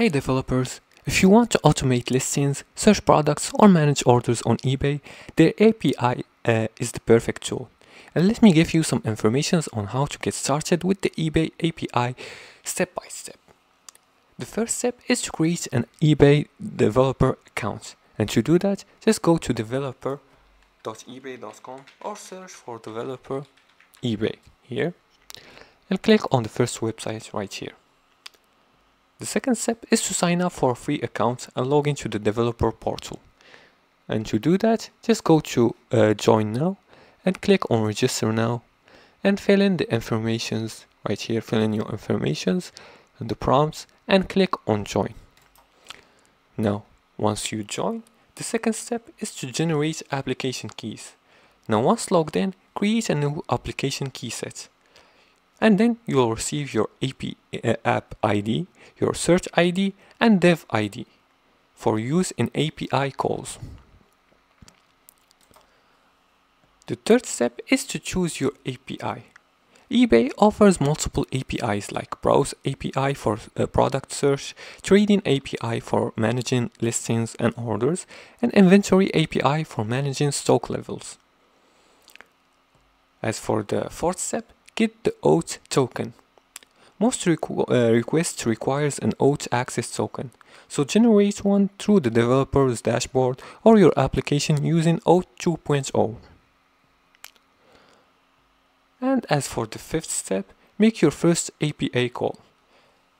Hey developers, if you want to automate listings, search products or manage orders on eBay, their API uh, is the perfect tool. And let me give you some information on how to get started with the eBay API step by step. The first step is to create an eBay developer account. And to do that, just go to developer.ebay.com or search for developer eBay here and click on the first website right here. The second step is to sign up for a free account and log into the developer portal. And to do that, just go to uh, join now and click on register now and fill in the informations right here, fill in your informations and the prompts and click on join. Now, once you join, the second step is to generate application keys. Now once logged in, create a new application key set and then you will receive your AP, uh, app ID, your cert ID and dev ID for use in API calls. The third step is to choose your API. eBay offers multiple APIs like Browse API for uh, product search, Trading API for managing listings and orders, and Inventory API for managing stock levels. As for the fourth step, get the auth token. Most requ uh, requests requires an auth access token, so generate one through the developer's dashboard or your application using OAuth 2.0. And as for the fifth step, make your first API call.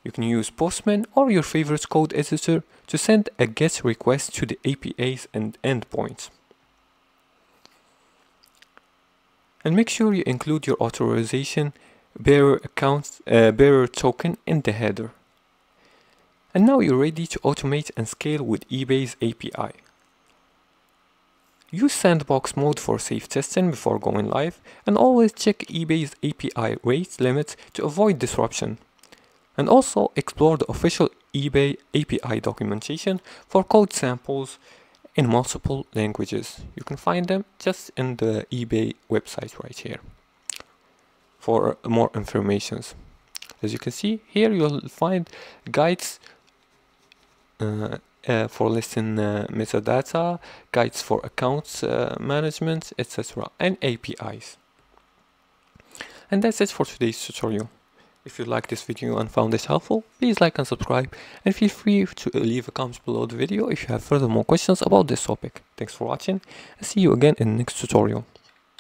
You can use Postman or your favorite code editor to send a GET request to the APIs and endpoints. And make sure you include your authorization bearer account uh, bearer token in the header. And now you're ready to automate and scale with eBay's API. Use sandbox mode for safe testing before going live and always check eBay's API rate limits to avoid disruption. And also explore the official eBay API documentation for code samples in multiple languages. You can find them just in the eBay website right here for more informations. As you can see here you'll find guides uh, uh, for listing uh, metadata, guides for accounts uh, management, etc. and APIs. And that's it for today's tutorial. If you liked this video and found this helpful, please like and subscribe and feel free to leave a comment below the video if you have further more questions about this topic. Thanks for watching and see you again in the next tutorial.